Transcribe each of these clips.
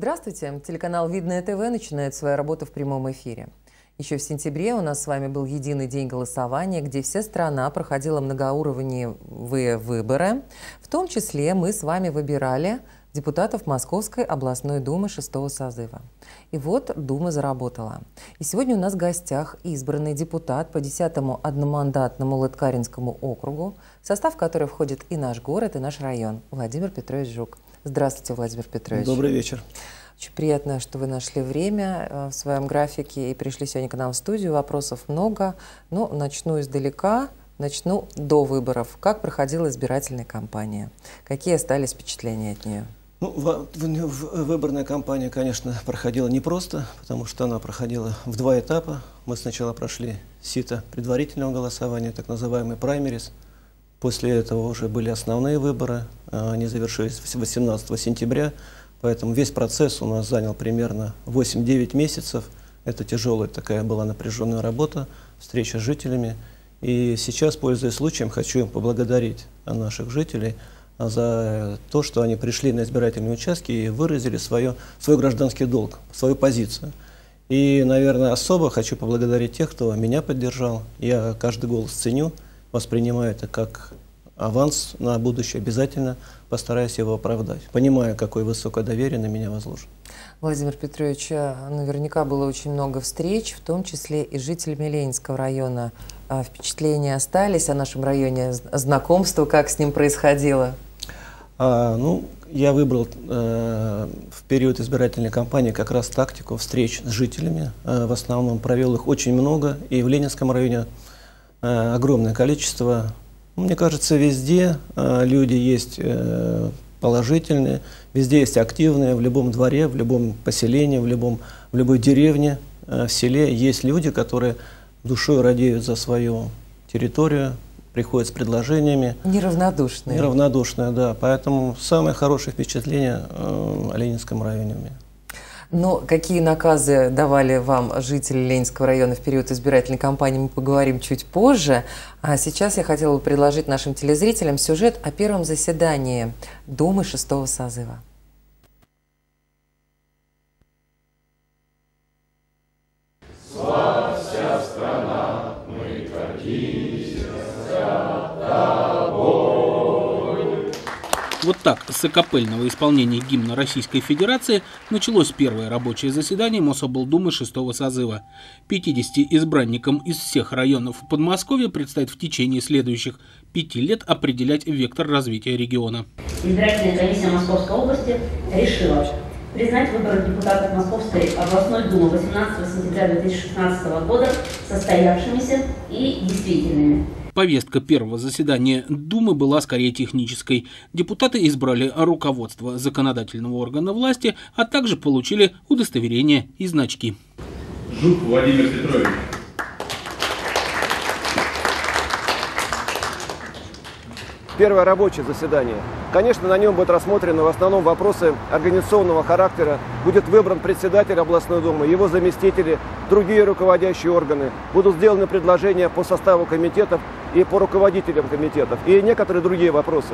Здравствуйте! Телеканал «Видное ТВ» начинает свою работу в прямом эфире. Еще в сентябре у нас с вами был единый день голосования, где вся страна проходила многоуровневые выборы. В том числе мы с вами выбирали депутатов Московской областной думы шестого созыва. И вот Дума заработала. И сегодня у нас в гостях избранный депутат по 10-му одномандатному Лыткаринскому округу, в состав которой входит и наш город, и наш район, Владимир Петрович Жук. Здравствуйте, Владимир Петрович. Добрый вечер. Очень приятно, что вы нашли время э, в своем графике и пришли сегодня к нам в студию. Вопросов много, но начну издалека. Начну до выборов. Как проходила избирательная кампания? Какие остались впечатления от нее? Ну, выборная кампания, конечно, проходила непросто, потому что она проходила в два этапа. Мы сначала прошли сито предварительного голосования, так называемый праймерис. После этого уже были основные выборы, а, они завершились 18 сентября, поэтому весь процесс у нас занял примерно 8-9 месяцев. Это тяжелая такая была напряженная работа, встреча с жителями. И сейчас, пользуясь случаем, хочу поблагодарить наших жителей за то, что они пришли на избирательные участки и выразили свое, свой гражданский долг, свою позицию. И, наверное, особо хочу поблагодарить тех, кто меня поддержал. Я каждый голос ценю воспринимаю это как аванс на будущее, обязательно постараюсь его оправдать, понимая, какое высокое доверие на меня возложено. Владимир Петрович, э, наверняка было очень много встреч, в том числе и жителями Ленинского района. А впечатления остались о нашем районе, знакомство, как с ним происходило? А, ну, я выбрал э, в период избирательной кампании как раз тактику встреч с жителями. Э, в основном провел их очень много, и в Ленинском районе Э, огромное количество. Мне кажется, везде э, люди есть э, положительные, везде есть активные, в любом дворе, в любом поселении, в, любом, в любой деревне, в селе есть люди, которые душой радеют за свою территорию, приходят с предложениями. Неравнодушные. Неравнодушные, да. Поэтому самое хорошее впечатление о Ленинском районе у меня. Но какие наказы давали вам жители Ленинского района в период избирательной кампании, мы поговорим чуть позже. А сейчас я хотела бы предложить нашим телезрителям сюжет о первом заседании Думы шестого созыва. Вот так с акапельного исполнения гимна Российской Федерации началось первое рабочее заседание Мособлдумы шестого созыва. 50 избранникам из всех районов Подмосковья предстоит в течение следующих пяти лет определять вектор развития региона. Избирательная комиссия Московской области решила признать выборы депутатов Московской областной думы 18 сентября 2016 года состоявшимися и действительными. Повестка первого заседания Думы была скорее технической. Депутаты избрали руководство законодательного органа власти, а также получили удостоверения и значки. Жук Владимир Петрович. Первое рабочее заседание. Конечно, на нем будут рассмотрены в основном вопросы организационного характера. Будет выбран председатель областной думы, его заместители, другие руководящие органы. Будут сделаны предложения по составу комитетов и по руководителям комитетов, и некоторые другие вопросы.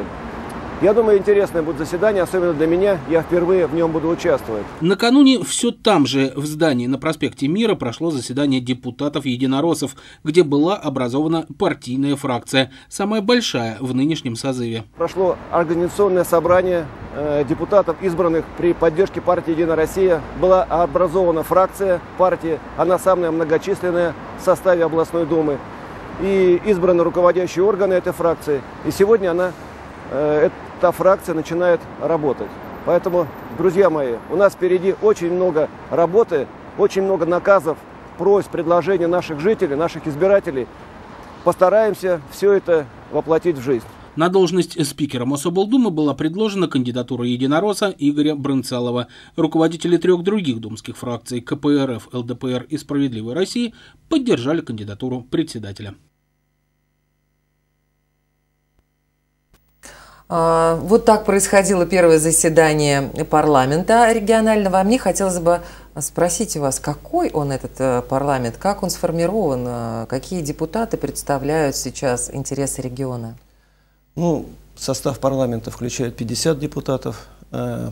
Я думаю, интересное будет заседание, особенно для меня. Я впервые в нем буду участвовать. Накануне все там же, в здании на проспекте Мира, прошло заседание депутатов-единороссов, где была образована партийная фракция, самая большая в нынешнем созыве. Прошло организационное собрание э, депутатов, избранных при поддержке партии «Единая Россия». Была образована фракция партии, она самая многочисленная в составе областной думы. И избраны руководящие органы этой фракции. И сегодня она э, та фракция начинает работать. Поэтому, друзья мои, у нас впереди очень много работы, очень много наказов, просьб, предложений наших жителей, наших избирателей. Постараемся все это воплотить в жизнь. На должность спикера Мособлдумы была предложена кандидатура единоросса Игоря Брынцалова. Руководители трех других думских фракций КПРФ, ЛДПР и «Справедливой России» поддержали кандидатуру председателя. Вот так происходило первое заседание парламента регионального. А мне хотелось бы спросить у вас, какой он этот э, парламент, как он сформирован, э, какие депутаты представляют сейчас интересы региона? Ну, состав парламента включает 50 депутатов. Э,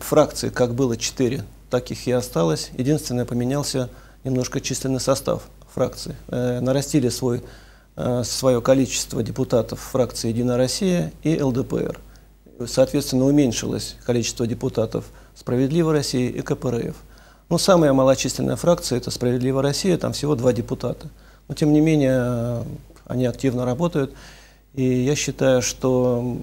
фракций как было четыре, так их и осталось. Единственное, поменялся немножко численный состав фракций. Нарастили свой, свое количество депутатов фракции «Единая Россия» и ЛДПР. Соответственно, уменьшилось количество депутатов «Справедливой России» и КПРФ. Ну, самая малочисленная фракция – это «Справедливая Россия», там всего два депутата. Но, тем не менее, они активно работают. И я считаю, что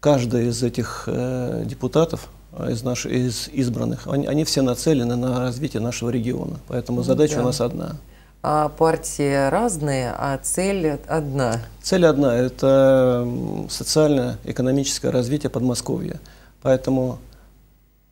каждый из этих э, депутатов, э, из, наших, из избранных, они, они все нацелены на развитие нашего региона. Поэтому ну задача да. у нас одна. А партии разные, а цель одна? Цель одна – это социально-экономическое развитие Подмосковья. Поэтому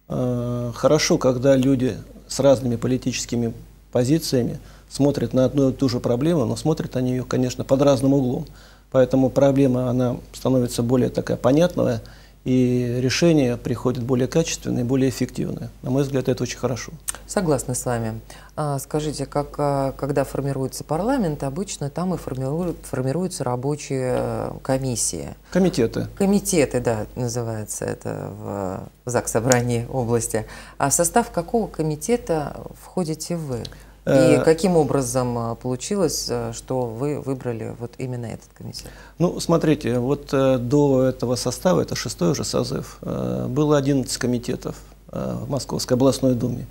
э, хорошо, когда люди с разными политическими позициями смотрят на одну и ту же проблему, но смотрят они ее, конечно, под разным углом. Поэтому проблема, она становится более такая понятная, и решения приходят более качественные, более эффективные. На мой взгляд, это очень хорошо. Согласна с вами. А, скажите, как, а, когда формируется парламент, обычно там и формируют, формируются рабочие э, комиссии. Комитеты. Комитеты, да, называется это в, ЗАГС Собрании области. А в состав какого комитета входите вы? И э, каким образом э, получилось, э, что вы выбрали вот именно этот комитет? Ну, смотрите, вот до этого состава, это шестой уже созыв, было 11 комитетов в Московской областной думе.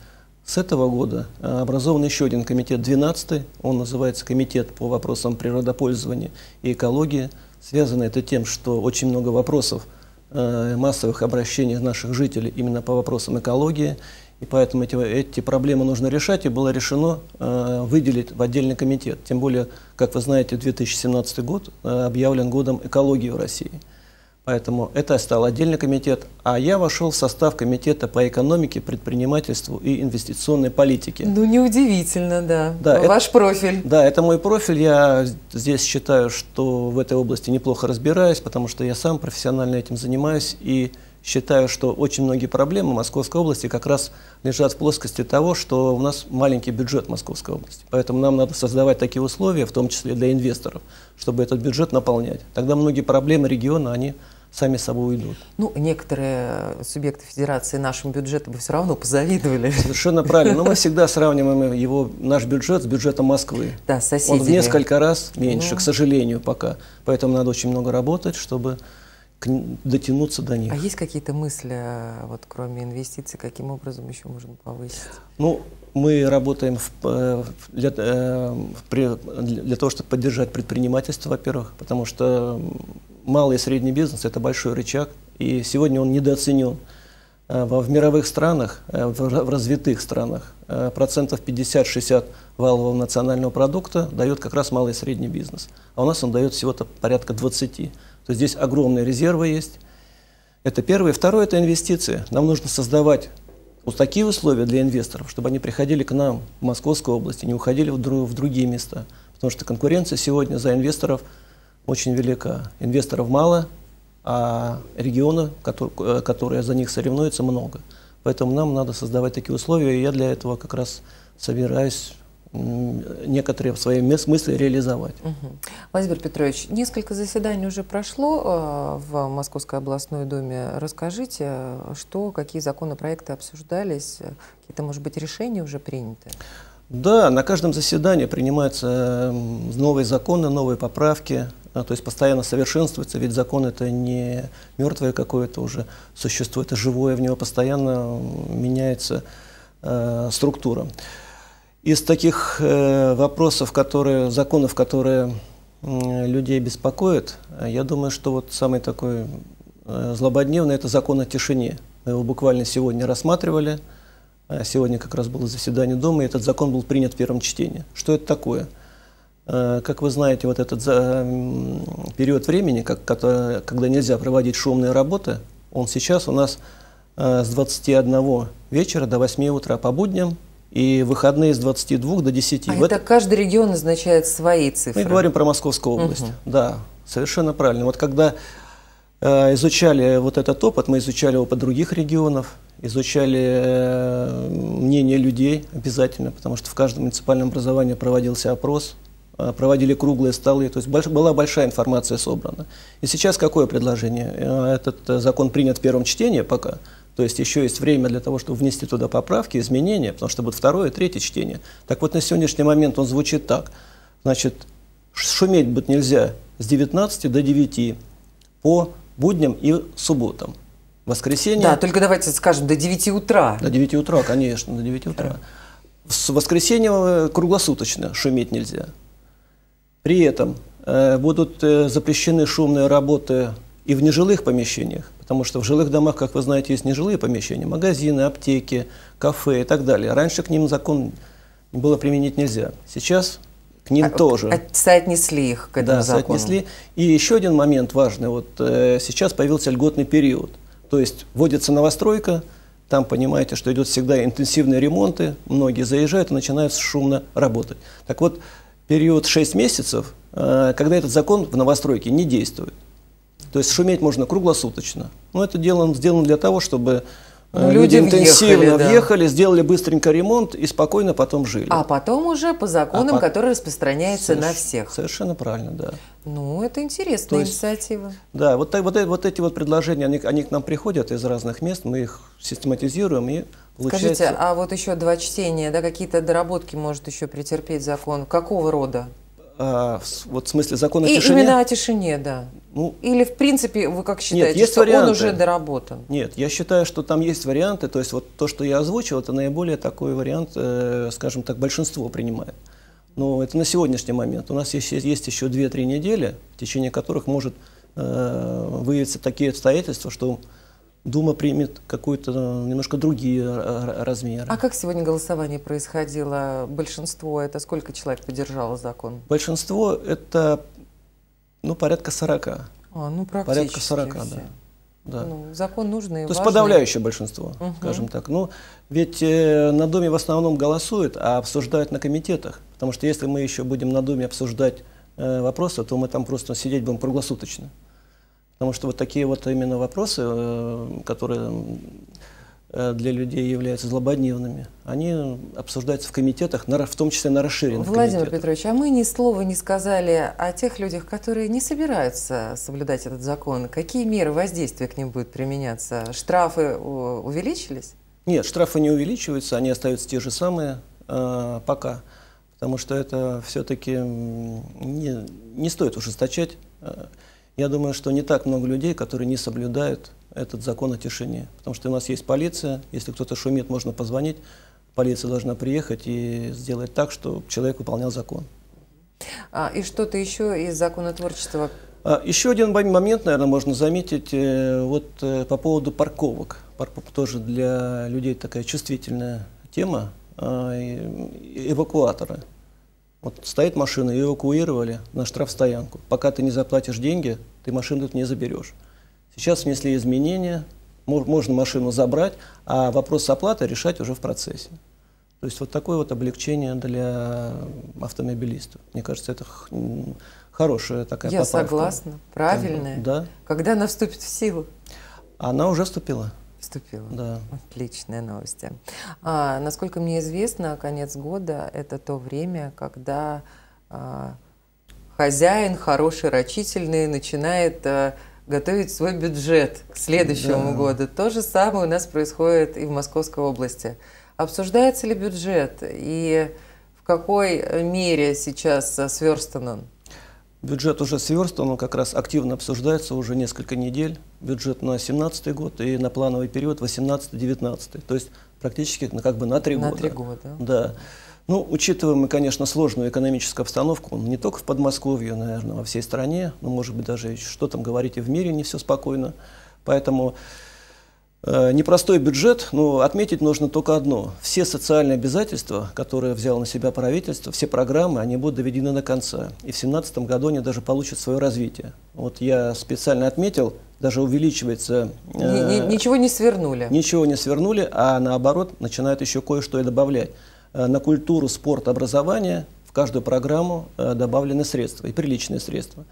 С этого года образован еще один комитет, 12 он называется Комитет по вопросам природопользования и экологии. Связано это тем, что очень много вопросов, массовых обращений наших жителей именно по вопросам экологии. И поэтому эти, эти проблемы нужно решать, и было решено э, выделить в отдельный комитет. Тем более, как вы знаете, 2017 год э, объявлен годом экологии в России. Поэтому это стал отдельный комитет, а я вошел в состав комитета по экономике, предпринимательству и инвестиционной политике. Ну, неудивительно, да. да Ваш это, профиль. Да, это мой профиль. Я здесь считаю, что в этой области неплохо разбираюсь, потому что я сам профессионально этим занимаюсь и считаю, что очень многие проблемы Московской области как раз лежат в плоскости того, что у нас маленький бюджет Московской области. Поэтому нам надо создавать такие условия, в том числе для инвесторов, чтобы этот бюджет наполнять. Тогда многие проблемы региона, они сами собой уйдут. Ну, некоторые субъекты федерации нашим бюджетом бы все равно позавидовали. Совершенно правильно. Но мы всегда сравниваем его, наш бюджет с бюджетом Москвы. Да, соседи. Он в несколько раз меньше, ну... к сожалению, пока. Поэтому надо очень много работать, чтобы дотянуться до них. А есть какие-то мысли, э, вот кроме инвестиций, каким образом еще можно повысить? Ну, мы работаем в, э, для, э, для того, чтобы поддержать предпринимательство, во-первых, потому что малый и средний бизнес – это большой рычаг, и сегодня он недооценен. В мировых странах, в развитых странах, процентов 50-60 валового национального продукта дает как раз малый и средний бизнес. А у нас он дает всего-то порядка 20 то здесь огромные резервы есть. Это первое. Второе – это инвестиции. Нам нужно создавать вот такие условия для инвесторов, чтобы они приходили к нам в Московскую область и не уходили в, в другие места. Потому что конкуренция сегодня за инвесторов очень велика. Инвесторов мало, а регионы, которые, которые за них соревнуются, много. Поэтому нам надо создавать такие условия, и я для этого как раз собираюсь некоторые свои смыслы реализовать. Угу. Владимир Петрович, несколько заседаний уже прошло э, в Московской областной думе. Расскажите, что, какие законопроекты обсуждались, какие-то, может быть, решения уже приняты? Да, на каждом заседании принимаются новые законы, новые поправки, а, то есть постоянно совершенствуется, ведь закон это не мертвое какое-то уже существо, это живое, в него постоянно меняется э, структура. Из таких э, вопросов, которые, законов, которые э, людей беспокоят, я думаю, что вот самый такой э, злободневный – это закон о тишине. Мы его буквально сегодня рассматривали. Сегодня как раз было заседание Дома, и этот закон был принят в первом чтении. Что это такое? Э, как вы знаете, вот этот за, период времени, когда нельзя проводить шумные работы, он сейчас у нас э, с 21 вечера до 8 утра по будням – и выходные с 22 до 10. А это этом... каждый регион назначает свои цифры? Мы говорим про Московскую область, угу. да, совершенно правильно. Вот когда э, изучали вот этот опыт, мы изучали опыт других регионов, изучали э, мнение людей обязательно, потому что в каждом муниципальном образовании проводился опрос, э, проводили круглые столы, то есть больш, была большая информация собрана. И сейчас какое предложение? Э, этот закон принят в первом чтении пока, То есть еще есть время для того, чтобы внести туда поправки, изменения, потому что будет второе, третье чтение. Так вот, на сегодняшний момент он звучит так. Значит, шуметь будет нельзя с 19 до 9 по будням и субботам. Воскресенье... Да, только давайте скажем, до 9 утра. До 9 утра, конечно, до 9 утра. В воскресенье э, круглосуточно шуметь нельзя. При этом э, будут э, запрещены шумные работы и в нежилых помещениях, потому что в жилых домах, как вы знаете, есть нежилые помещения, магазины, аптеки, кафе и так далее. Раньше к ним закон было применить нельзя. Сейчас к ним а, тоже. А, соотнесли их к этому да, закону. соотнесли. И еще один момент важный. Вот э, сейчас появился льготный период. То есть вводится новостройка, там понимаете, что идет всегда интенсивные ремонты, многие заезжают и начинают шумно работать. Так вот, период 6 месяцев, э, когда этот закон в новостройке не действует. То есть шуметь можно круглосуточно. Но это сделано для того, чтобы люди, люди интенсивно въехали, въехали да. сделали быстренько ремонт и спокойно потом жили. А потом уже по законам, а которые распространяются Соверш... на всех. Совершенно правильно, да. Ну, это интересная есть, инициатива. Да, вот, вот, вот эти вот предложения, они, они к нам приходят из разных мест, мы их систематизируем и получается... Скажите, а вот еще два чтения, да, какие-то доработки может еще претерпеть закон? Какого рода? А, вот в смысле закон о тишине? Именно о тишине, да. Ну, Или в принципе, вы как считаете, нет, есть что варианты. он уже доработан? Нет, я считаю, что там есть варианты. То есть вот то, что я озвучил, это наиболее такой вариант, э, скажем так, большинство принимает. Но это на сегодняшний момент. У нас есть, есть еще 2-3 недели, в течение которых может э, выявиться такие обстоятельства, что Дума примет какие-то немножко другие размеры. А как сегодня голосование происходило? Большинство это сколько человек поддержало закон? Большинство это ну, порядка 40. А, ну, порядка 40, все. да. Да. Ну, закон нужный. То есть подавляющее большинство, угу. скажем так. Ну, ведь э, на Думе в основном голосуют, а обсуждают на комитетах. Потому что если мы еще будем на Думе обсуждать э, вопросы, то мы там просто сидеть будем круглосуточно. Потому что вот такие вот именно вопросы, э, которые э, для людей являются злободневными, они обсуждаются в комитетах, в том числе на расширенных Владимир комитетах. Петрович, а мы ни слова не сказали о тех людях, которые не собираются соблюдать этот закон. Какие меры воздействия к ним будут применяться? Штрафы увеличились? Нет, штрафы не увеличиваются, они остаются те же самые э, пока. Потому что это все-таки не, не стоит ужесточать. Я думаю, что не так много людей, которые не соблюдают этот закон о тишине. Потому что у нас есть полиция, если кто-то шумит, можно позвонить, полиция должна приехать и сделать так, чтобы человек выполнял закон. А, и что-то еще из закона творчества? А, еще один момент, наверное, можно заметить, э, вот э, по поводу парковок. Тоже для людей такая чувствительная тема, а, эвакуаторы. Вот стоит машина, ее эвакуировали на штрафстоянку. Пока ты не заплатишь деньги, ты машину тут не заберешь. Сейчас внесли изменения, можно машину забрать, а вопрос с оплатой решать уже в процессе. То есть вот такое вот облегчение для автомобилистов. Мне кажется, это хорошая такая Я поправка. согласна, правильная. Да. Когда она вступит в силу? Она уже вступила. Вступила. Да. Отличная новость. А, насколько мне известно, конец года – это то время, когда а, хозяин, хороший, рачительный, начинает а, готовить свой бюджет к следующему да. году. То же самое у нас происходит и в Московской области. Обсуждается ли бюджет и в какой мере сейчас сверстан он? Бюджет уже сверстан, он как раз активно обсуждается уже несколько недель. Бюджет на 2017 год и на плановый период 18-19. То есть практически как бы на три года. На три года. Да. Ну, учитываем мы, конечно, сложную экономическую обстановку, не только в Подмосковье, наверное, во всей стране, но, может быть, даже что там говорить и в мире не все спокойно. Поэтому непростой бюджет, но отметить нужно только одно. Все социальные обязательства, которые взяло на себя правительство, все программы, они будут доведены до конца. И в 2017 году они даже получат свое развитие. Вот я специально отметил, даже увеличивается... Э, ничего не свернули. Ничего не свернули, а наоборот начинают еще кое-что и добавлять. Э, на культуру, спорт, образование в каждую программу э, добавлены средства, и приличные средства.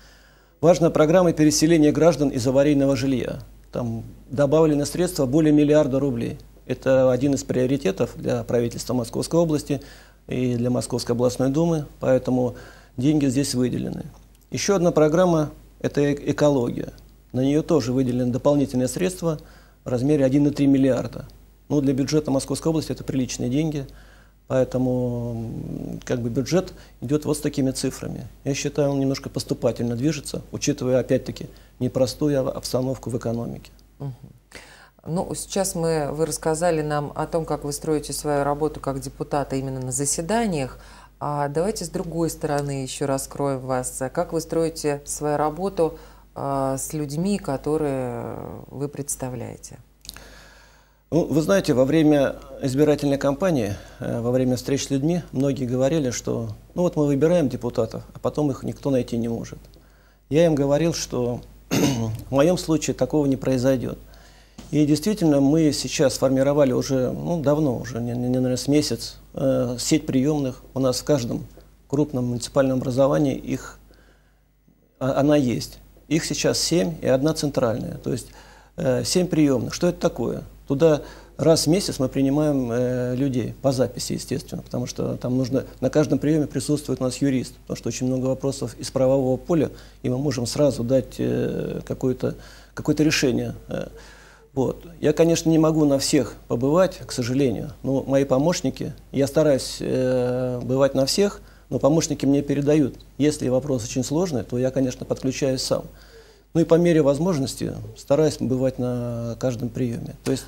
Важна программа переселения граждан из аварийного жилья там добавлены средства более миллиарда рублей. Это один из приоритетов для правительства Московской области и для Московской областной думы, поэтому деньги здесь выделены. Еще одна программа – это экология. На нее тоже выделены дополнительные средства в размере 1,3 миллиарда. Ну, для бюджета Московской области это приличные деньги, поэтому как бы бюджет идет вот с такими цифрами. Я считаю, он немножко поступательно движется, учитывая, опять-таки, непростую обстановку в экономике. Ну, сейчас мы, вы рассказали нам о том, как вы строите свою работу как депутата именно на заседаниях. А давайте с другой стороны еще раскроем вас. Как вы строите свою работу э, с людьми, которые вы представляете? Ну, вы знаете, во время избирательной кампании, э, во время встреч с людьми, многие говорили, что ну вот мы выбираем депутатов, а потом их никто найти не может. Я им говорил, что в моем случае такого не произойдет. И действительно, мы сейчас сформировали уже, ну, давно, уже, не, не, наверное, с месяц, э, сеть приемных. У нас в каждом крупном муниципальном образовании их, а, она есть. Их сейчас семь и одна центральная. То есть э, семь приемных. Что это такое? Туда раз в месяц мы принимаем э, людей по записи, естественно, потому что там нужно на каждом приеме присутствует у нас юрист, потому что очень много вопросов из правового поля, и мы можем сразу дать э, какое-то какое решение. Э, вот. Я, конечно, не могу на всех побывать, к сожалению, но мои помощники, я стараюсь э, бывать на всех, но помощники мне передают. Если вопрос очень сложный, то я, конечно, подключаюсь сам. Ну и по мере возможности стараюсь бывать на каждом приеме. То есть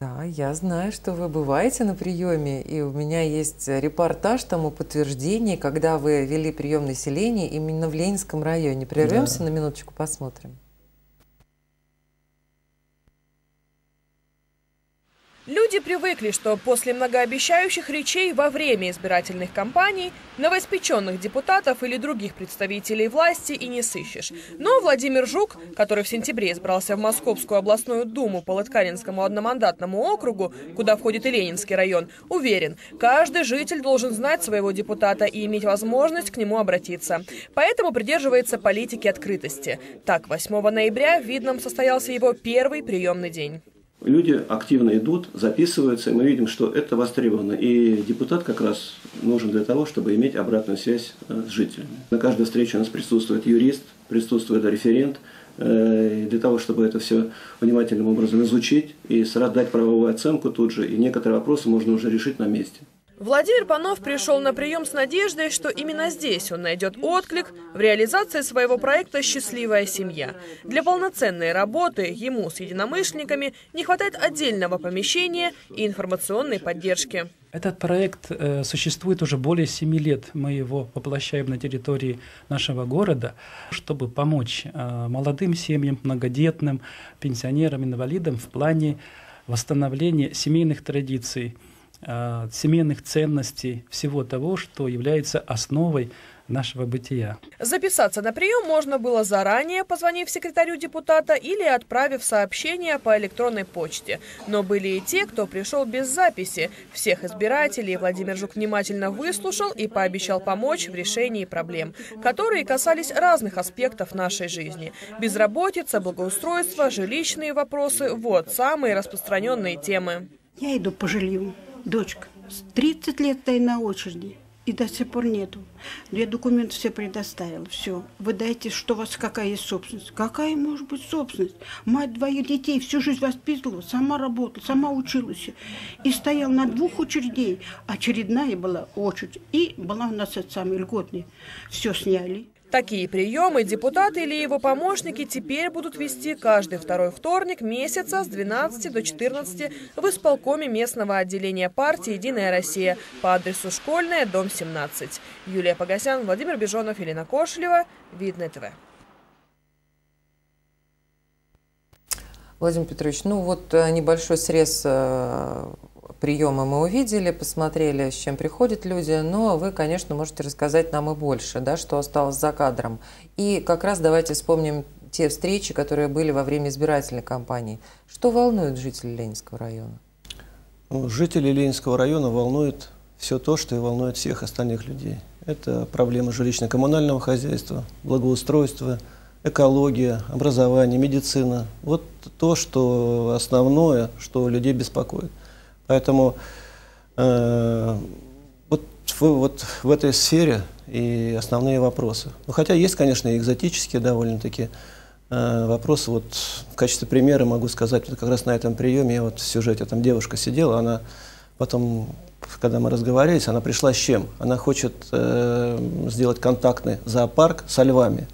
да, я знаю, что вы бываете на приеме, и у меня есть репортаж тому подтверждение, когда вы вели прием населения именно в Ленинском районе. Прервемся да. на минуточку, посмотрим. Люди привыкли, что после многообещающих речей во время избирательных кампаний новоиспеченных депутатов или других представителей власти и не сыщешь. Но Владимир Жук, который в сентябре избрался в Московскую областную думу по Лыткаринскому одномандатному округу, куда входит и Ленинский район, уверен, каждый житель должен знать своего депутата и иметь возможность к нему обратиться. Поэтому придерживается политики открытости. Так, 8 ноября в Видном состоялся его первый приемный день. Люди активно идут, записываются, и мы видим, что это востребовано. И депутат как раз нужен для того, чтобы иметь обратную связь э, с жителями. На каждой встрече у нас присутствует юрист, присутствует референт, э, для того, чтобы это все внимательным образом изучить и сразу дать правовую оценку тут же, и некоторые вопросы можно уже решить на месте. Владимир Панов пришел на прием с надеждой, что именно здесь он найдет отклик в реализации своего проекта «Счастливая семья». Для полноценной работы ему с единомышленниками не хватает отдельного помещения и информационной поддержки. Этот проект э, существует уже более семи лет. Мы его воплощаем на территории нашего города, чтобы помочь э, молодым семьям, многодетным, пенсионерам, инвалидам в плане восстановления семейных традиций – Э, семейных ценностей, всего того, что является основой нашего бытия. Записаться на прием можно было заранее, позвонив секретарю депутата или отправив сообщение по электронной почте. Но были и те, кто пришел без записи. Всех избирателей Владимир Жук внимательно выслушал и пообещал помочь в решении проблем, которые касались разных аспектов нашей жизни. Безработица, благоустройство, жилищные вопросы – вот самые распространенные темы. Я иду по жилью дочка, 30 лет стоит на очереди, и до сих пор нету. Я документы все предоставила, все. Вы дайте, что у вас какая есть собственность. Какая может быть собственность? Мать двоих детей всю жизнь воспитывала, сама работала, сама училась. И стояла на двух очередей. Очередная была очередь. И была у нас это самое льготная. Все сняли. Такие приемы депутаты или его помощники теперь будут вести каждый второй вторник месяца с 12 до 14 в исполкоме местного отделения партии «Единая Россия» по адресу Школьная, дом 17. Юлия Погосян, Владимир Бежонов, Елена Кошелева, Видное ТВ. Владимир Петрович, ну вот э, небольшой срез э, приемы мы увидели, посмотрели, с чем приходят люди, но вы, конечно, можете рассказать нам и больше, да, что осталось за кадром. И как раз давайте вспомним те встречи, которые были во время избирательной кампании. Что волнует жителей Ленинского района? Ну, жители Ленинского района волнует все то, что и волнует всех остальных людей. Это проблемы жилищно-коммунального хозяйства, благоустройства, экология, образование, медицина. Вот то, что основное, что людей беспокоит. Поэтому э, вот, вот в этой сфере и основные вопросы. Ну, хотя есть, конечно, экзотические довольно-таки э, вопрос, вот в качестве примера могу сказать, вот как раз на этом приеме, вот в сюжете там девушка сидела, она потом, когда мы разговаривались, она пришла с чем? Она хочет э, сделать контактный зоопарк со львами.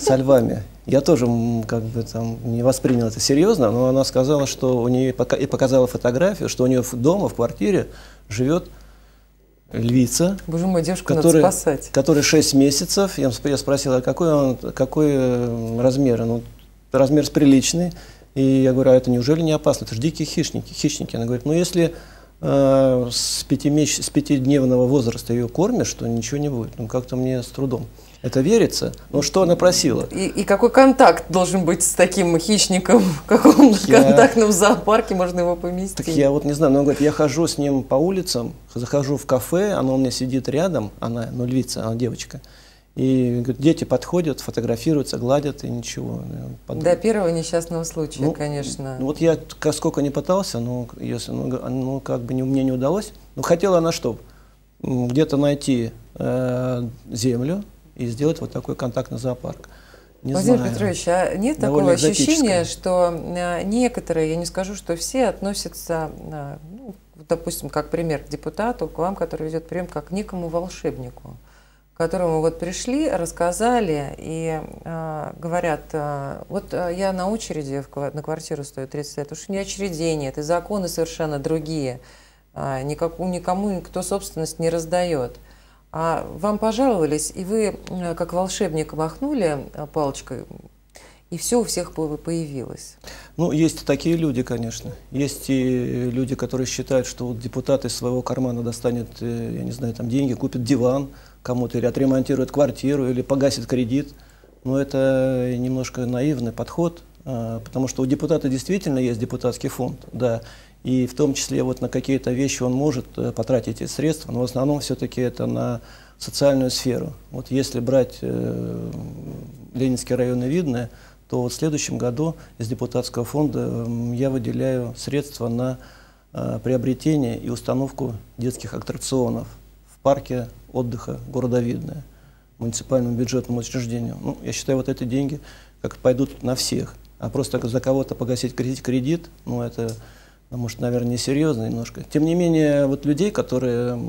Со львами. Я тоже как бы там не воспринял это серьезно, но она сказала, что у нее и показала фотографию, что у нее дома в квартире живет львица, Боже мой, девушку который, надо спасать. который 6 месяцев. Я, я спросил, а какой, он, какой размер? Ну, размер приличный. И я говорю, а это неужели не опасно? Это же дикие хищники. хищники. Она говорит, ну если э, с, пятимесяч, с пятидневного возраста ее кормишь, то ничего не будет. Ну как-то мне с трудом. Это верится? Но что она просила? И, и какой контакт должен быть с таким хищником? В каком я... контактном зоопарке можно его поместить? Так я вот не знаю, но он говорит, я хожу с ним по улицам, захожу в кафе, она у меня сидит рядом, она, ну, львица, она девочка. И говорит, дети подходят, фотографируются, гладят и ничего. До первого несчастного случая, ну, конечно. Ну, вот я сколько не пытался, но если, ну, ну как бы не, мне не удалось. Ну, хотела она что? Где-то найти э, землю, и сделать вот такой контактный зоопарк. Не Владимир знаю. Петрович, а нет такого ощущения, что э, некоторые, я не скажу, что все относятся, э, ну, допустим, как пример к депутату, к вам, который ведет прием, как к некому волшебнику, к которому вот пришли, рассказали и э, говорят, э, вот я на очереди в, на квартиру стою 30 лет, уж не очередение, это законы совершенно другие, э, никак, никому никто собственность не раздает. А вам пожаловались, и вы, э, как волшебник, махнули э, палочкой, и все у всех появилось. Ну, есть такие люди, конечно. Есть и люди, которые считают, что вот депутат из своего кармана достанет, э, я не знаю, там деньги, купит диван кому-то, или отремонтирует квартиру, или погасит кредит. Но это немножко наивный подход, потому что у депутата действительно есть депутатский фонд, да, и в том числе вот на какие-то вещи он может э, потратить эти средства, но в основном все-таки это на социальную сферу. Вот если брать э, Ленинский район и Видное, то вот в следующем году из депутатского фонда я выделяю средства на э, приобретение и установку детских аттракционов в парке отдыха города Видное, муниципальному бюджетному учреждению. Ну, я считаю, вот эти деньги как пойдут на всех. А просто за кого-то погасить кредит, кредит ну, это а может, наверное, несерьезно немножко. Тем не менее, вот людей, которые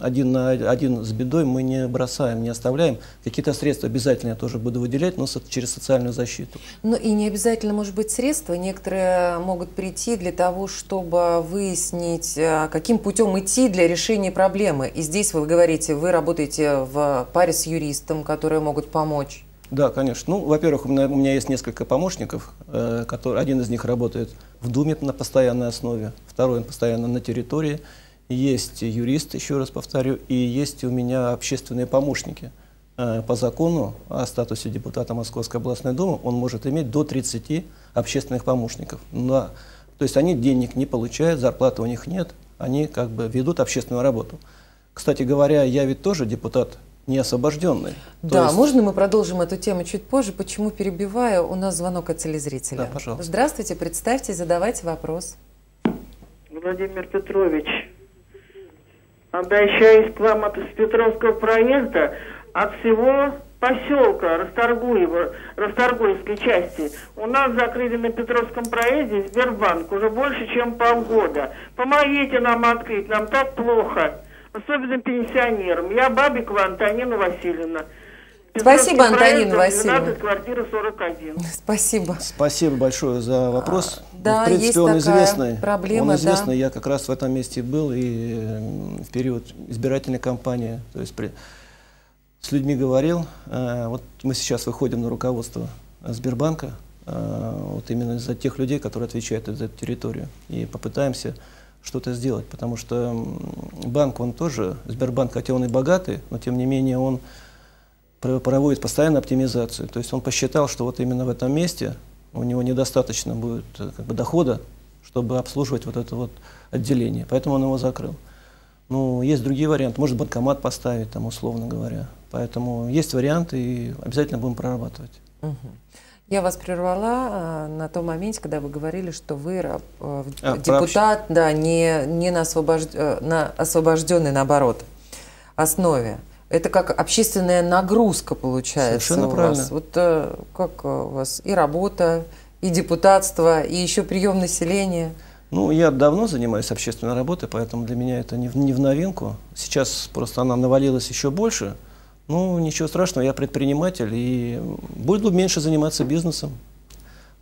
один на один с бедой, мы не бросаем, не оставляем. Какие-то средства обязательно я тоже буду выделять, но через социальную защиту. Ну и не обязательно, может быть, средства. Некоторые могут прийти для того, чтобы выяснить, а, каким путем идти для решения проблемы. И здесь вы говорите, вы работаете в паре с юристом, которые могут помочь. Да, конечно. Ну, во-первых, у меня, у меня есть несколько помощников, э, который, один из них работает в Думе на постоянной основе, второй постоянно на территории. Есть юрист, еще раз повторю, и есть у меня общественные помощники. Э, по закону о статусе депутата Московской областной думы он может иметь до 30 общественных помощников. Но, то есть они денег не получают, зарплаты у них нет, они как бы ведут общественную работу. Кстати говоря, я ведь тоже депутат не освобожденный. Да, есть... можно мы продолжим эту тему чуть позже? Почему перебиваю? У нас звонок от телезрителя. Да, пожалуйста. Здравствуйте, представьте, задавайте вопрос. Владимир Петрович, обращаюсь к вам от Петровского проекта от всего поселка Расторгуева, Расторгуевской части. У нас закрыли на Петровском проезде Сбербанк уже больше, чем полгода. Помогите нам открыть, нам так плохо особенно пенсионерам. Я Бабикова Антонина Васильевна. Спасибо, Антонина Васильевна. 12, квартира 41. Спасибо. Спасибо большое за вопрос. А, да, в принципе, есть он известный. Проблема, он известный. Да. Я как раз в этом месте был и в период избирательной кампании. То есть при, с людьми говорил. Э, вот мы сейчас выходим на руководство Сбербанка. Э, вот именно за тех людей, которые отвечают за эту территорию. И попытаемся что-то сделать, потому что банк, он тоже, Сбербанк, хотя он и богатый, но тем не менее он проводит постоянную оптимизацию. То есть он посчитал, что вот именно в этом месте у него недостаточно будет э, как бы, дохода, чтобы обслуживать вот это вот отделение. Поэтому он его закрыл. Ну, есть другие варианты. Может банкомат поставить, там, условно говоря. Поэтому есть варианты и обязательно будем прорабатывать. Угу. Я вас прервала а, на том моменте, когда вы говорили, что вы а, а, депутат, да, не, не на, освобожд... Э, на освобожденной, наоборот, основе. это как общественная нагрузка получается Совершенно у правильно. вас. Вот э, как у вас и работа, и депутатство, и еще прием населения. Ну, я давно занимаюсь общественной работой, поэтому для меня это не в, не в новинку. Сейчас просто она навалилась еще больше. Ну, ничего страшного, я предприниматель и буду меньше заниматься бизнесом.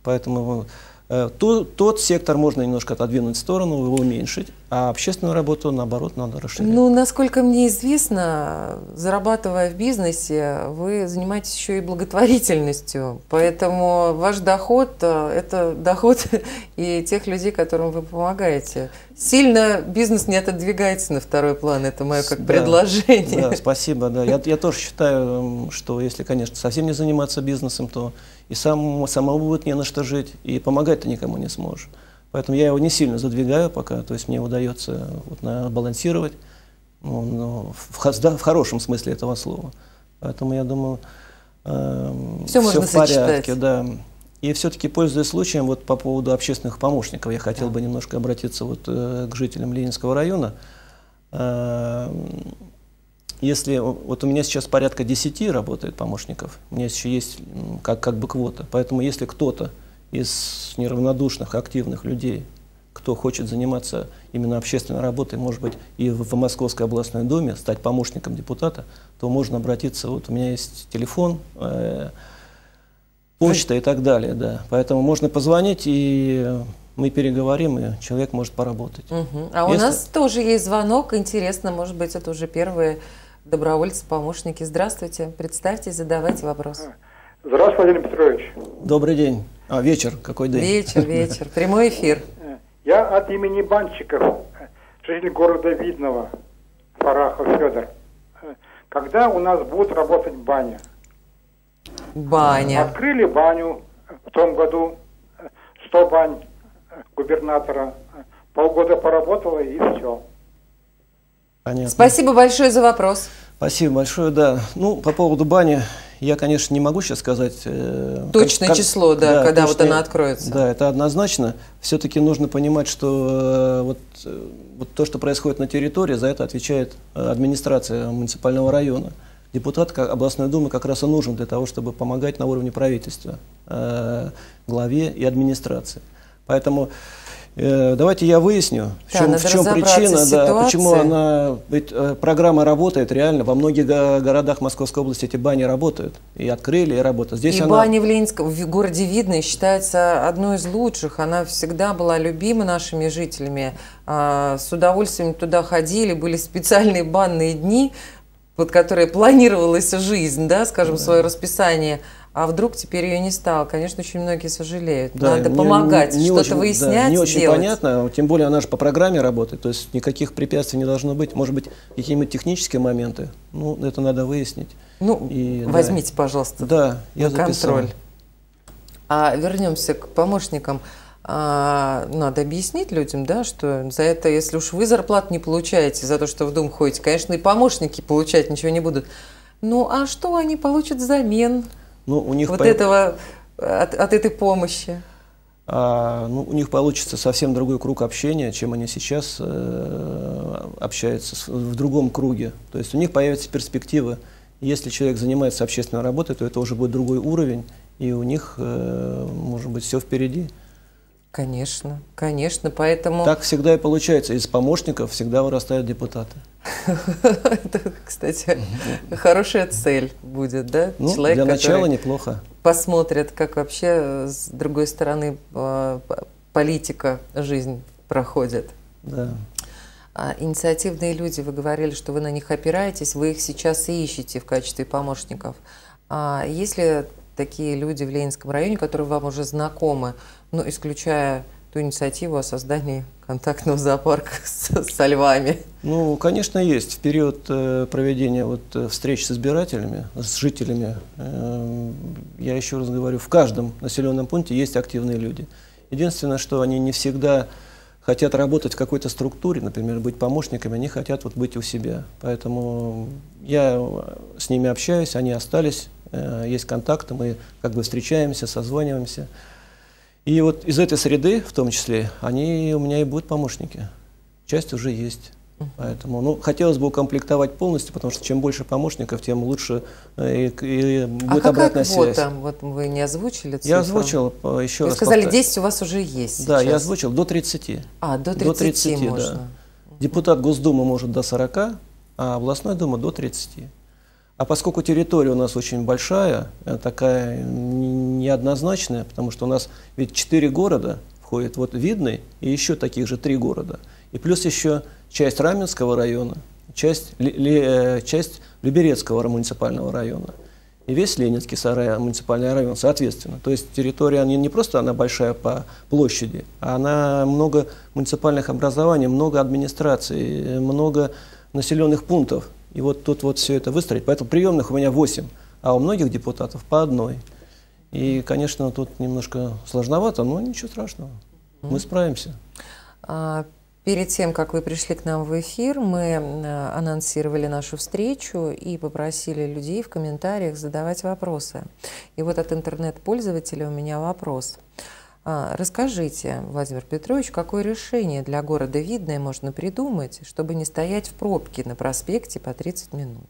Поэтому то- тот сектор можно немножко отодвинуть в сторону, его уменьшить, а общественную работу, наоборот, надо расширять. Ну, насколько мне известно, зарабатывая в бизнесе, вы занимаетесь еще и благотворительностью. Поэтому ваш доход э, – это доход и тех людей, которым вы помогаете. Сильно бизнес не отодвигается на второй план. Это мое как Да, предложение. Да, спасибо. Да. Я, я тоже считаю, что если, конечно, совсем не заниматься бизнесом, то и сам, самому будет не на что жить, и помогать ты никому не сможешь. Поэтому я его не сильно задвигаю пока, то есть мне удается вот, на- балансировать ну, ну, в, да, в хорошем смысле этого слова. Поэтому я думаю, эм, Всё можно в порядке, сочетать. да. И все-таки, пользуясь случаем, вот по поводу общественных помощников, я хотел бы немножко обратиться вот, э, к жителям Ленинского района. Эм, Если вот у меня сейчас порядка 10 работает помощников, у меня еще есть как, как бы квота. Поэтому если кто-то из неравнодушных, активных людей, кто хочет заниматься именно общественной работой, может быть, и в, в Московской областной думе, стать помощником депутата, то можно обратиться. Вот у меня есть телефон, э, почта и так далее, да. Поэтому можно позвонить, и мы переговорим, и человек может поработать. Мгм. А у Если- нас тоже есть звонок. Интересно, может быть, это уже первые добровольцы, помощники. Здравствуйте. Представьтесь, задавайте вопрос. Здравствуйте, Владимир Петрович. Добрый день. А, вечер, какой день? Вечер, вечер. Прямой эфир. Я от имени банщиков, житель города Видного, Фарахов Федор. Когда у нас будет работать баня? Баня. Открыли баню в том году, 100 бань губернатора. Полгода поработала и все. Понятно. Спасибо большое за вопрос. Спасибо большое, да. Ну, по поводу бани, я, конечно, не могу сейчас сказать... э, Точное число, да, когда вот точное- она откроется. Да, это однозначно. Все-таки нужно понимать, что э, вот, э, вот то, что происходит на территории, за это отвечает администрация муниципального района. Депутат как- областной думы как раз и нужен для того, чтобы помогать на уровне правительства, э, главе и администрации. Поэтому давайте я выясню, в Да, чем, в чем причина, да, почему она, ведь э, программа работает реально, во многих го- городах Московской области эти бани работают, и открыли, и работают. Здесь и она... баня в Ленинском, в городе Видное считается одной из лучших. Она всегда была любима нашими жителями. А, С удовольствием туда ходили, были специальные банные дни, под которые планировалась жизнь, да, скажем, свое расписание. А вдруг теперь ее не стало? Конечно, очень многие сожалеют. Да, Надо не- помогать, не что-то очень- да, выяснять, не очень делать. понятно, тем более она же по программе работает, то есть никаких препятствий не должно быть. Может быть, какие-нибудь технические моменты, ну, это надо выяснить. Ну, И, да. возьмите, пожалуйста, Да, я записал. контроль. А вернемся к помощникам. А, надо объяснить людям, да, что за это, если уж вы зарплату не получаете за то, что в дом ходите, конечно, и помощники получать ничего не будут. Ну, а что они получат взамен Ну, у них вот по- этого, от, от этой помощи? а, ну, у них получится совсем другой круг общения, чем они сейчас э, общаются с- в другом круге. То есть у них появятся перспективы. Если человек занимается общественной работой, то это уже будет другой уровень, и у них, э, может быть, все впереди. Конечно, конечно, поэтому... Так всегда и получается. Из помощников всегда вырастают депутаты. Это, кстати, хорошая цель будет, да? Ну, Человек, для начала неплохо. посмотрит, как вообще э, с другой стороны э, политика, жизнь проходит. Да. А инициативные люди, вы говорили, что вы на них опираетесь, вы их сейчас и ищете в качестве помощников. А есть ли такие люди в Ленинском районе, которые вам уже знакомы, ну, исключая ту инициативу о создании контактного зоопарка с- со львами? Ну, конечно, есть. В период э, проведения вот, э, встреч с избирателями, с жителями, э, я еще раз говорю, в каждом населенном пункте есть активные люди. Единственное, что они не всегда хотят работать в какой-то структуре, например, быть помощниками, они хотят вот быть у себя. Поэтому я с ними общаюсь, они остались, э, есть контакты, мы как бы встречаемся, созваниваемся. И вот из этой среды, в том числе, они у меня и будут помощники. Часть уже есть. Поэтому, ну, хотелось бы укомплектовать полностью, потому что чем больше помощников, тем лучше э, и, и А будет какая обратная связь. Вот вы не озвучили цифру. Я озвучил э, еще Вы раз. сказали, повторю. 10 у вас уже есть Да, я сейчас. озвучил до 30. А, до 30, До 30, да. можно. Депутат Госдумы может до 40, а областной дума до 30. А поскольку территория у нас очень большая, э, такая неоднозначная, потому что у нас ведь четыре города входят, вот Видный и еще таких же три города. И плюс еще часть Раменского района, часть, э, часть Люберецкого муниципального района и весь Ленинский сарай, муниципальный район, соответственно. То есть территория не, не просто она большая по площади, а она много муниципальных образований, много администраций, э, много населенных пунктов. И вот тут вот все это выстроить. Поэтому приемных у меня 8, а у многих депутатов по одной. И, конечно, тут немножко сложновато, но ничего страшного. Мы справимся. А, Перед тем, как вы пришли к нам в эфир, мы э, анонсировали нашу встречу и попросили людей в комментариях задавать вопросы. И вот от интернет-пользователя у меня вопрос. А, Расскажите, Владимир Петрович, какое решение для города Видное можно придумать, чтобы не стоять в пробке на проспекте по 30 минут?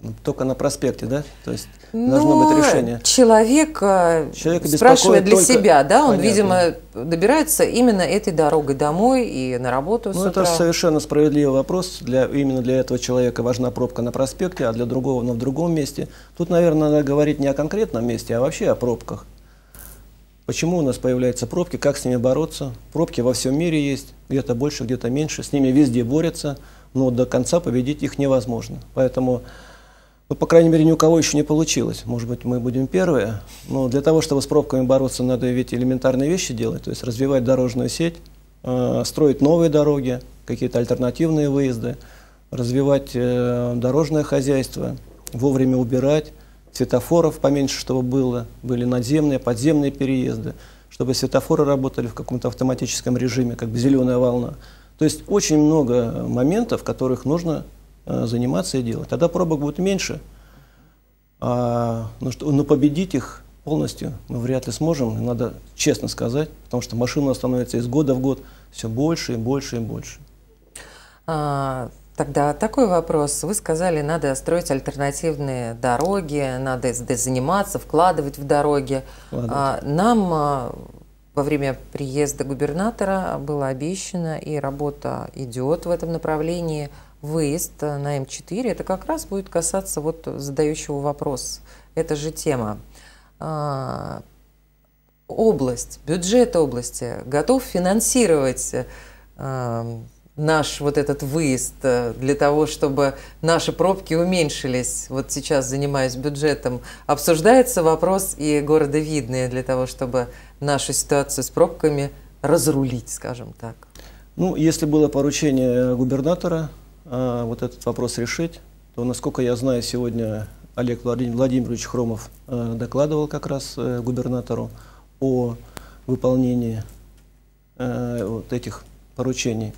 Ну, Только на проспекте, да? То есть должно быть Ну, решение. Человек, Человека спрашивает для только- себя, да, он, Понятно. видимо, добирается именно этой дорогой домой и на работу Ну, это совершенно справедливый вопрос. Для, именно для этого человека важна пробка на проспекте, а для другого на в другом месте. Тут, наверное, надо говорить не о конкретном месте, а вообще о пробках. Почему у нас появляются пробки, как с ними бороться? Пробки во всем мире есть, где-то больше, где-то меньше. С ними везде борются, но до конца победить их невозможно. Поэтому, ну, по крайней мере, ни у кого еще не получилось. Может быть, мы будем первые. Но для того, чтобы с пробками бороться, надо ведь элементарные вещи делать, то есть развивать дорожную сеть, э, строить новые дороги, какие-то альтернативные выезды, развивать э, дорожное хозяйство, вовремя убирать, светофоров поменьше, чтобы было, были надземные, подземные переезды, чтобы светофоры работали в каком-то автоматическом режиме, как бы зеленая волна. То есть очень много моментов, которых нужно э, заниматься и делать. Тогда пробок будет меньше, а, ну, что, но победить их полностью мы вряд ли сможем, надо честно сказать, потому что машин у нас становится из года в год все больше и больше и больше. А, Тогда такой вопрос. Вы сказали, надо строить альтернативные дороги, надо заниматься, вкладывать в дороги. Вкладывать. А, Нам а, во время приезда губернатора было обещано, и работа идет в этом направлении, выезд на М4. Это как раз будет касаться вот задающего вопрос. Это же тема. А, Область, бюджет области готов финансировать наш вот этот выезд э, для того, чтобы наши пробки уменьшились. Вот сейчас занимаюсь бюджетом. Обсуждается вопрос и города Видное для того, чтобы нашу ситуацию с пробками разрулить, скажем так. Ну, если было поручение губернатора а, вот этот вопрос решить, то, насколько я знаю, сегодня Олег Владим- Владимирович Хромов э, докладывал как раз э, губернатору о выполнении вот этих поручений.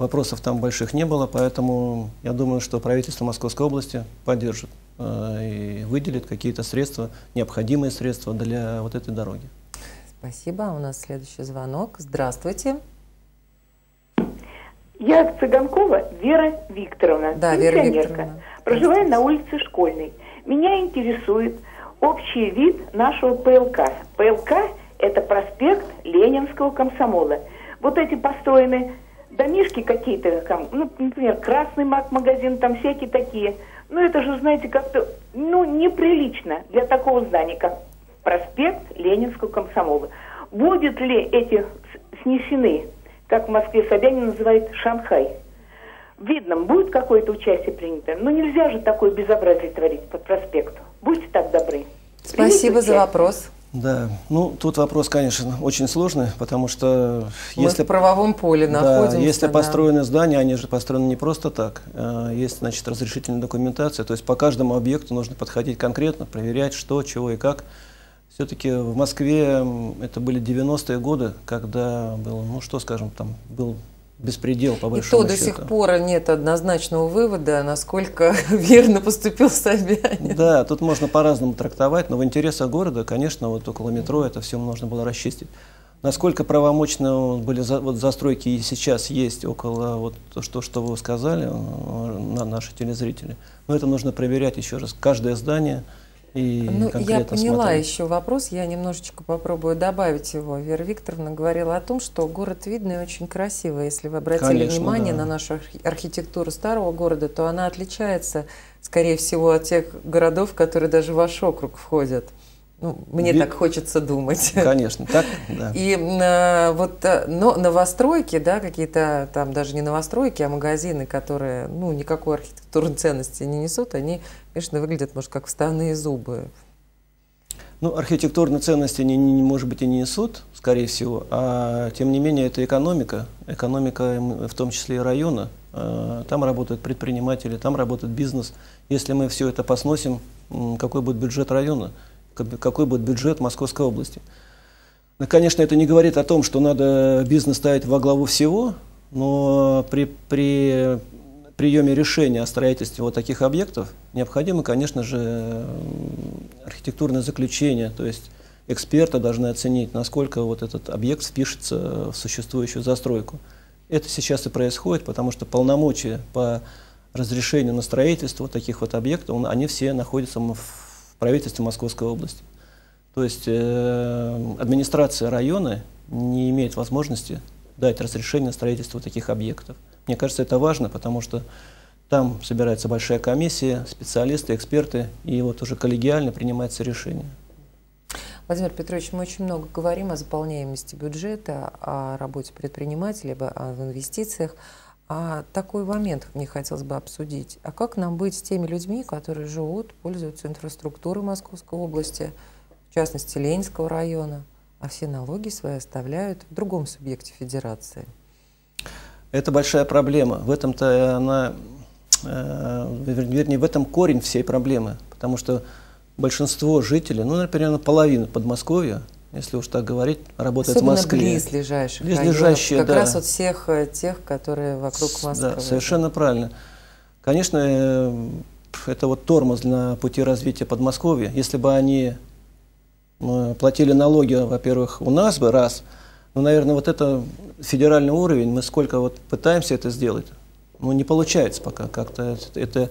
Вопросов там больших не было, поэтому я думаю, что правительство Московской области поддержит э, и выделит какие-то средства, необходимые средства для вот этой дороги. Спасибо. У нас следующий звонок. Здравствуйте. Я Цыганкова Вера Викторовна, Да, Вера пенсионерка. Викторовна. Проживаю на улице Школьной. Меня интересует общий вид нашего ПЛК. ПЛК – это проспект Ленинского комсомола. Вот эти построены домишки какие-то, там, ну, например, Красный маг-магазин, там всякие такие. Ну, это же, знаете, как-то, ну, неприлично для такого здания, как проспект Ленинского комсомола. Будет ли эти снесены, как в Москве Собянин называет Шанхай? В Видном будет какое-то участие принято? Ну, нельзя же такое безобразие творить по проспекту. Будьте так добры. Спасибо Примите за участие. вопрос. Да, ну тут вопрос, конечно, очень сложный, потому что Мы если в правовом поле Да, находимся. если да. построены здания, они же построены не просто так. Э, Есть, значит, разрешительная документация. То есть по каждому объекту нужно подходить конкретно, проверять, что, чего и как. Все-таки в Москве это были 90-е годы, когда был, ну что скажем, там был беспредел по И большому то до счету. сих пор нет однозначного вывода, насколько верно поступил Собянин. Да, тут можно по-разному трактовать, но в интересах города, конечно, вот около метро это все можно было расчистить. Насколько правомочно были за, вот застройки и сейчас есть около вот то, что, что вы сказали, на наши телезрители. Но это нужно проверять еще раз. Каждое здание и ну, Я поняла смотреть. еще вопрос, я немножечко попробую добавить его. Вера Викторовна говорила о том, что город Видный очень красивый. Если вы обратили Конечно, внимание да. на нашу архи- архитектуру старого города, то она отличается, скорее всего, от тех городов, которые даже в ваш округ входят. Ну, мне Ви- так хочется думать. Конечно, так, да. И э, вот э, но новостройки, да, какие-то там даже не новостройки, а магазины, которые, ну, никакой архитектурной ценности не несут, они, конечно, выглядят, может, как вставные зубы. Ну, архитектурные ценности, не, не- может быть, и не несут, скорее всего, а тем не менее это экономика, экономика в том числе и района. Э, Там работают предприниматели, там работает бизнес. Если мы все это посносим, какой будет бюджет района, какой будет бюджет Московской области? Ну, Конечно, это не говорит о том, что надо бизнес ставить во главу всего, но при, при приеме решения о строительстве вот таких объектов необходимо, конечно же, архитектурное заключение, то есть эксперты должны оценить, насколько вот этот объект впишется в существующую застройку. Это сейчас и происходит, потому что полномочия по разрешению на строительство таких вот объектов, он- они все находятся в правительстве Московской области. То есть э, администрация района не имеет возможности дать разрешение на строительство таких объектов. Мне кажется, это важно, потому что там собирается большая комиссия, специалисты, эксперты, и вот уже коллегиально принимается решение. Владимир Петрович, мы очень много говорим о заполняемости бюджета, о работе предпринимателей, об- инвестициях. А такой момент мне хотелось бы обсудить. А как нам быть с теми людьми, которые живут, пользуются инфраструктурой Московской области, в частности Ленинского района, а все налоги свои оставляют в другом субъекте федерации? Это большая проблема. В этом-то она, э, вер- вернее, в этом корень всей проблемы. Потому что большинство жителей, ну, например, половина Подмосковья, если уж так говорить, работает Особенно в Москве. близлежащих районов, Близлежащие, как да. раз вот всех э, тех, которые вокруг Москвы. Да, совершенно правильно. Конечно, э, это вот тормоз на пути развития Подмосковья. Если бы они э, платили налоги, во-первых, у нас бы, раз, ну, наверное, вот это федеральный уровень, мы сколько вот пытаемся это сделать, ну, не получается пока как-то. Это,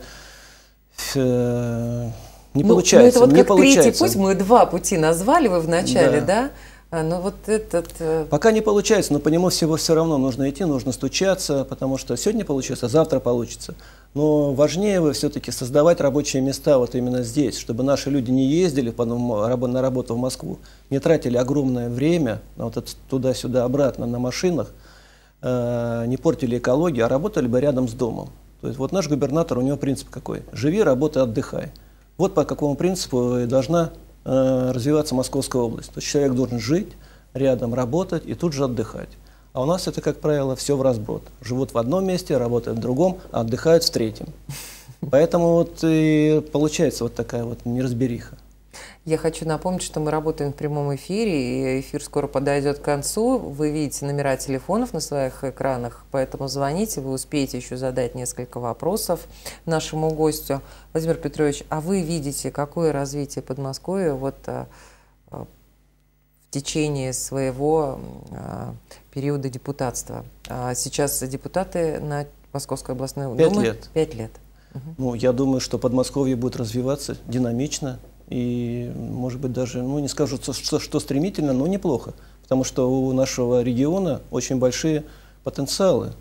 это, не Ну, получается, Ну, это вот не как третий получается. путь, мы два пути назвали вы в начале, Да. да? А, ну вот этот... э, Пока не получается, но по нему всего все равно нужно идти, нужно стучаться, потому что сегодня получится, завтра получится. Но важнее вы все-таки создавать рабочие места вот именно здесь, чтобы наши люди не ездили потом на работу в Москву, не тратили огромное время на вот это туда-сюда обратно на машинах, э, не портили экологию, а работали бы рядом с домом. То есть вот наш губернатор, у него принцип какой? Живи, работай, отдыхай. Вот по какому принципу должна э, развиваться Московская область. То есть человек должен жить, рядом работать и тут же отдыхать. А у нас это, как правило, все в разброд. Живут в одном месте, работают в другом, а отдыхают в третьем. Поэтому вот и получается вот такая вот неразбериха. Я хочу напомнить, что мы работаем в прямом эфире, и эфир скоро подойдет к концу. Вы видите номера телефонов на своих экранах, поэтому звоните, вы успеете еще задать несколько вопросов нашему гостю. Владимир Петрович, а вы видите, какое развитие Подмосковья вот а, в течение своего а, периода депутатства? А сейчас депутаты на Московской областной Пять Думы- лет. Пять лет. Ну, я думаю, что Подмосковье будет развиваться динамично и, может быть, даже, ну, не скажу, что, что, стремительно, но неплохо. Потому что у нашего региона очень большие потенциалы.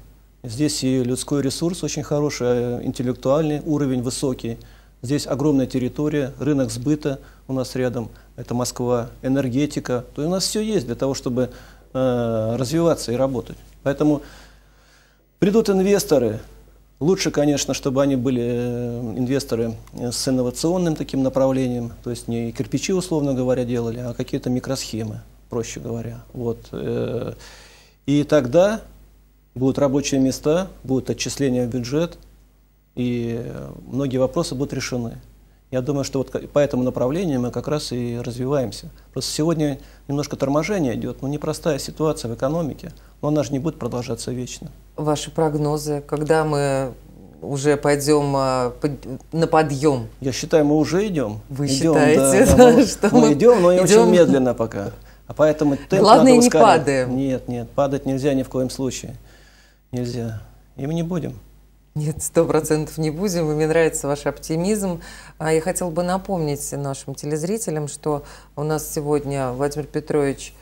Здесь и людской ресурс очень хороший, э, интеллектуальный уровень высокий. Здесь огромная территория, рынок сбыта у нас рядом, это Москва, энергетика. То есть у нас все есть для того, чтобы э, развиваться и работать. Поэтому придут инвесторы, Лучше, конечно, чтобы они были э, инвесторы с инновационным таким направлением, то есть не кирпичи, условно говоря, делали, а какие-то микросхемы, проще говоря. Вот. э, И тогда будут рабочие места, будут отчисления в бюджет, и многие вопросы будут решены. Я думаю, что вот по этому направлению мы как раз и развиваемся. Просто сегодня немножко торможение идет, но непростая ситуация в экономике, но она же не будет продолжаться вечно. Ваши прогнозы, когда мы уже пойдем а, под- на подъем? Я считаю, мы уже идем. Вы идем, считаете, да, да, мы, что мы мы идем, но идем? очень медленно пока. А поэтому темп Главное, надо не падаем. Нет, нет, падать нельзя ни в коем случае. Нельзя. И мы не будем. Нет, сто процентов не будем. Мне нравится ваш оптимизм. А Я хотела бы напомнить нашим телезрителям, что у нас сегодня Владимир Петрович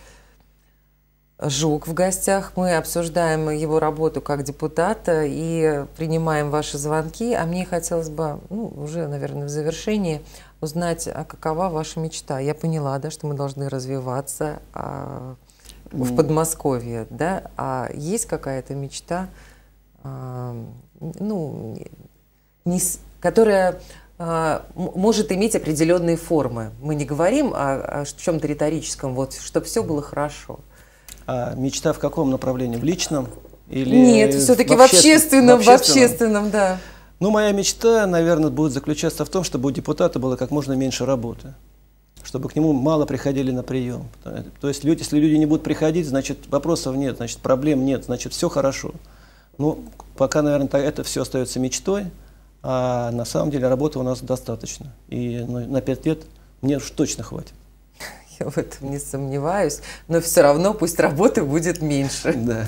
Жук в гостях. Мы обсуждаем его работу как депутата и принимаем ваши звонки. А мне хотелось бы, ну, уже, наверное, в завершении узнать, а какова ваша мечта. Я поняла, да, что мы должны развиваться а, в. Подмосковье, да. А есть какая-то мечта, а, ну, не которая а, может иметь определенные формы. Мы не говорим о, о чем-то риторическом, вот, чтобы все было хорошо. А мечта в каком направлении? В личном? Или Нет, все-таки в общественном, в общественном, да. Ну, моя мечта, наверное, будет заключаться в том, чтобы у депутата было как можно меньше работы. Чтобы к нему мало приходили на прием. То есть, люди, если люди не будут приходить, значит, вопросов нет, значит, проблем нет, значит, все хорошо. Ну, пока, наверное, это все остается мечтой, а на самом деле работы у нас достаточно. И ну, на пять лет мне уж точно хватит. Я в этом не сомневаюсь, но все равно пусть работы будет меньше. Да.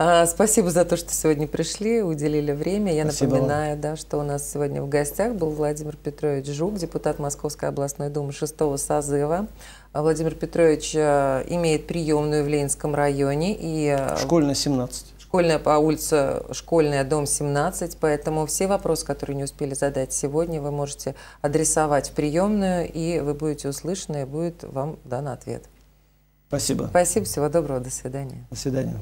А, Спасибо за то, что сегодня пришли, уделили время. Я Спасибо напоминаю, да, что у нас сегодня в гостях был Владимир Петрович Жук, депутат Московской областной думы шестого созыва. Владимир Петрович э, имеет приемную в Ленинском районе и э, Школьная 17. Школьная по улице Школьная, дом 17, поэтому все вопросы, которые не успели задать сегодня, вы можете адресовать в приемную, и вы будете услышаны, и будет вам дан ответ. Спасибо. Спасибо, всего доброго, до свидания. До свидания.